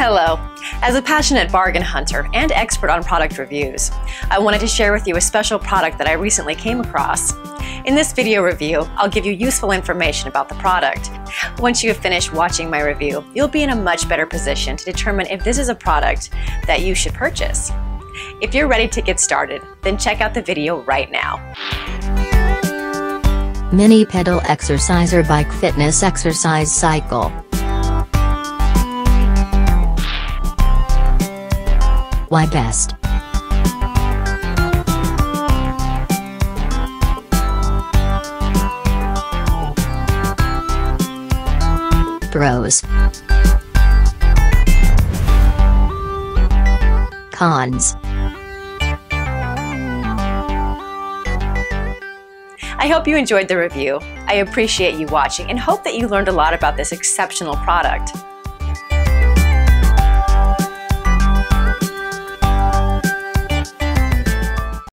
Hello. As a passionate bargain hunter and expert on product reviews, I wanted to share with you a special product that I recently came across. In this video review, I'll give you useful information about the product. Once you have finished watching my review, you'll be in a much better position to determine if this is a product that you should purchase. If you're ready to get started, then check out the video right now. Mini Pedal Exerciser Bike Fitness Exercise Cycle Why best? Pros Cons I hope you enjoyed the review. I appreciate you watching and hope that you learned a lot about this exceptional product.